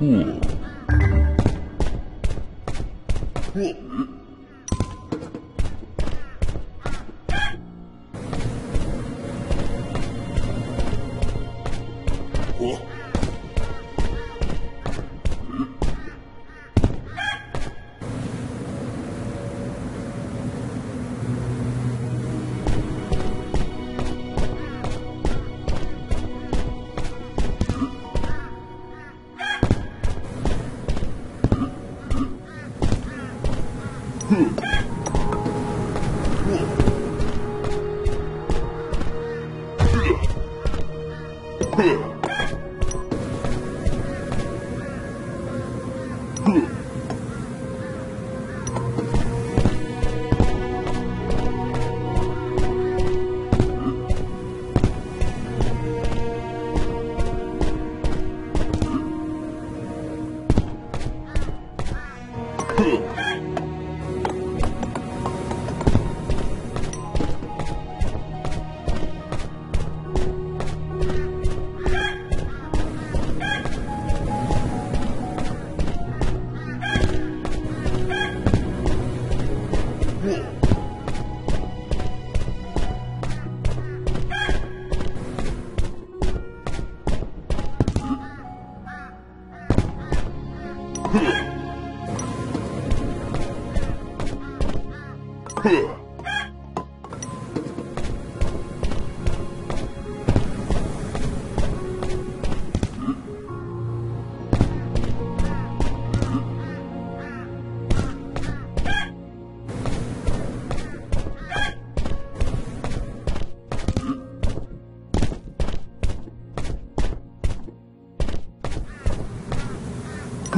嗯嗯。Huh. Huh.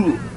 Hmm.